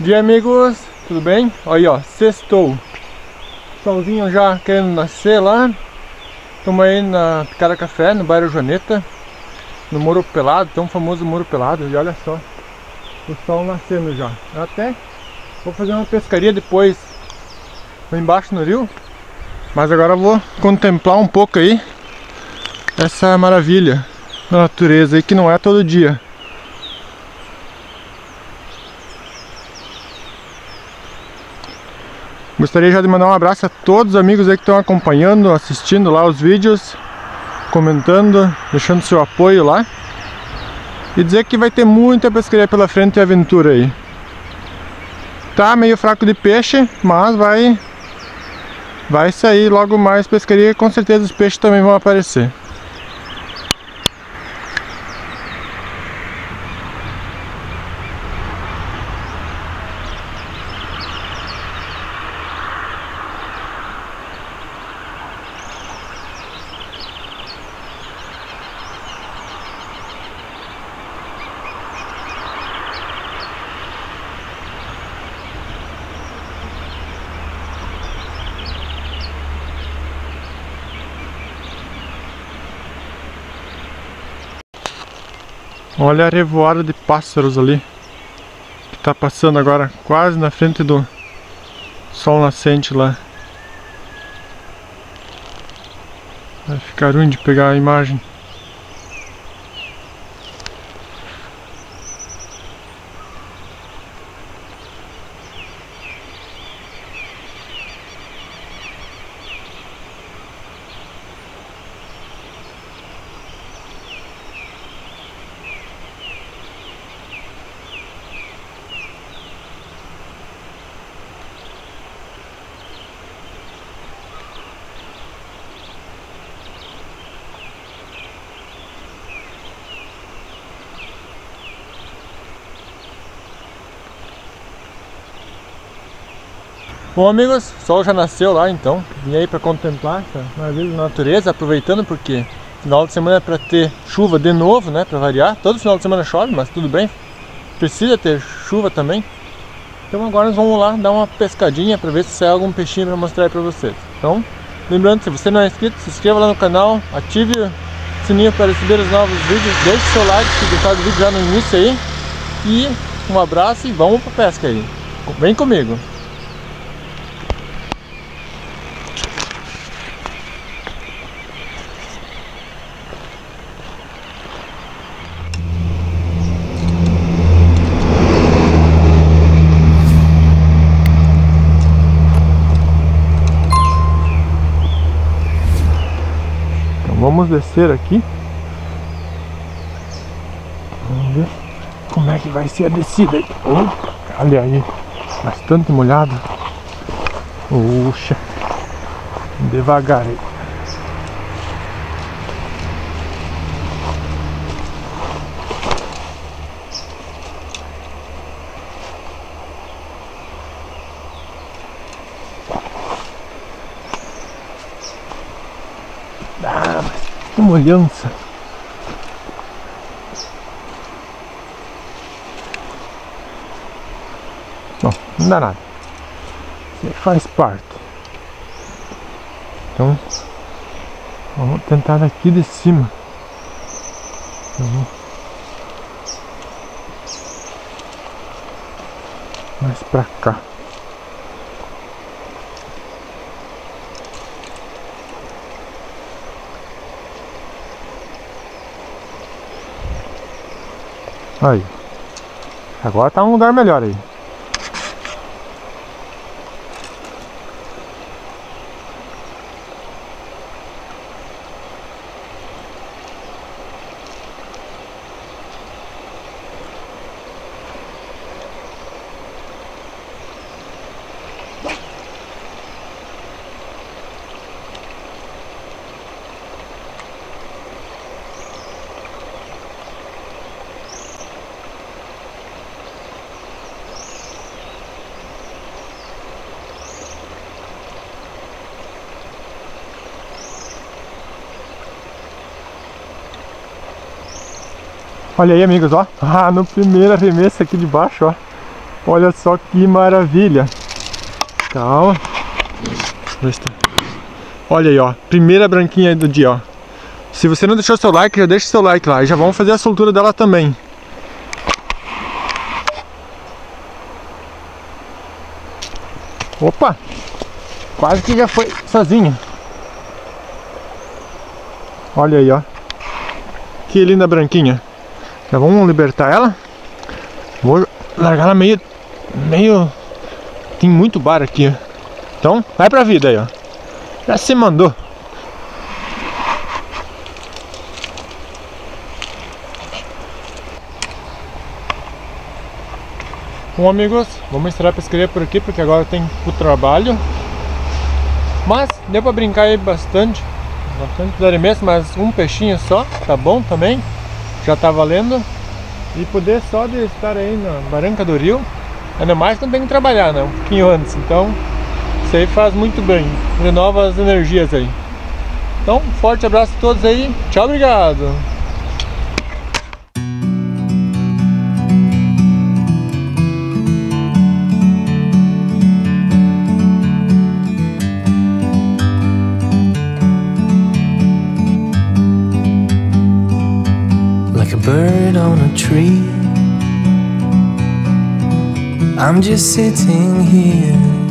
dia amigos, tudo bem? Aí ó, sextou. Solzinho já querendo nascer lá. Estamos aí na Picada Café, no bairro Joaneta No Muro Pelado, tão famoso Muro Pelado E olha só, o sol nascendo já. Até vou fazer uma pescaria depois Lá embaixo no rio Mas agora vou contemplar um pouco aí Essa maravilha da natureza aí que não é todo dia Gostaria já de mandar um abraço a todos os amigos aí que estão acompanhando, assistindo lá os vídeos, comentando, deixando seu apoio lá. E dizer que vai ter muita pescaria pela frente e aventura aí. Tá meio fraco de peixe, mas vai vai sair logo mais pescaria e com certeza os peixes também vão aparecer. Olha a revoada de pássaros ali que está passando agora quase na frente do sol nascente lá. Vai ficar ruim de pegar a imagem. Bom amigos, o sol já nasceu lá então. Vim aí para contemplar essa maravilha da natureza Aproveitando porque final de semana é para ter chuva de novo, né? Para variar. Todo final de semana chove, mas tudo bem. Precisa ter chuva também. Então agora nós vamos lá dar uma pescadinha Para ver se sai algum peixinho para mostrar aí para vocês. Então, lembrando, se você não é inscrito Se inscreva lá no canal, ative o sininho para receber os novos vídeos. Deixe seu like se gostar do vídeo já no início aí. E um abraço e vamos para pesca aí. Vem comigo Vamos descer aqui. Vamos ver como é que vai ser a descida. Oh, olha aí, bastante molhado. Puxa, devagar aí. Que molhança. Bom, não dá nada. Faz parte. Então, vamos tentar daqui de cima. Então, mais pra cá. Aí. Agora tá um lugar melhor aí. Olha aí, amigos, ó. Ah, no primeiro arremesso aqui de baixo, ó. Olha só que maravilha. Calma. Olha aí, ó. Primeira branquinha do dia, ó. Se você não deixou seu like, já deixa seu like lá. E já vamos fazer a soltura dela também. Opa! Quase que já foi sozinho. Olha aí, ó. Que linda branquinha. Já vamos libertar ela. Vou largar ela meio... Meio... Tem muito bar aqui. Então, vai pra vida aí, ó. Já se mandou. Bom amigos, vamos esperar para escrever por aqui porque agora tem o trabalho Mas deu para brincar aí bastante Bastante mesmo, mas um peixinho só, tá bom também Já tá valendo. E poder só de estar aí na Barranca do Rio Ainda mais que não tem que trabalhar, né? Um pouquinho antes, então Isso aí faz muito bem. Renova as energias aí. Então, forte abraço a todos aí. Tchau, obrigado bird on a tree. I'm just sitting here